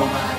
Oh, my